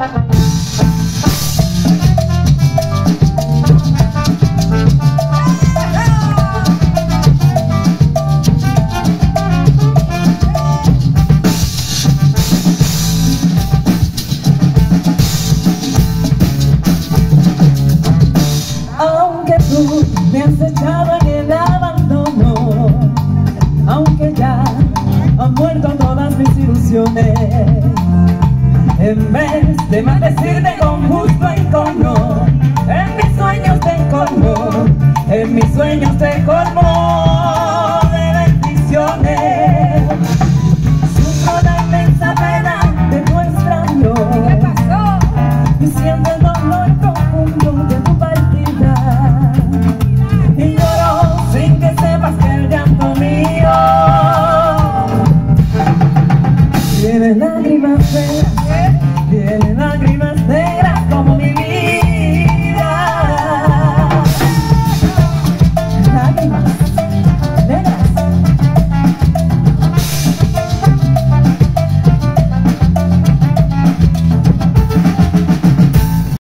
Aunque se echaban en abandono aunque ya han muerto todas mis ilusiones en vez de maldecirte con justo encono en mis sueños te encolmo en mis sueños te colmo de bendiciones sufro la inmensa pena de tu extraño ¿Qué pasó? Tiene lágrimas de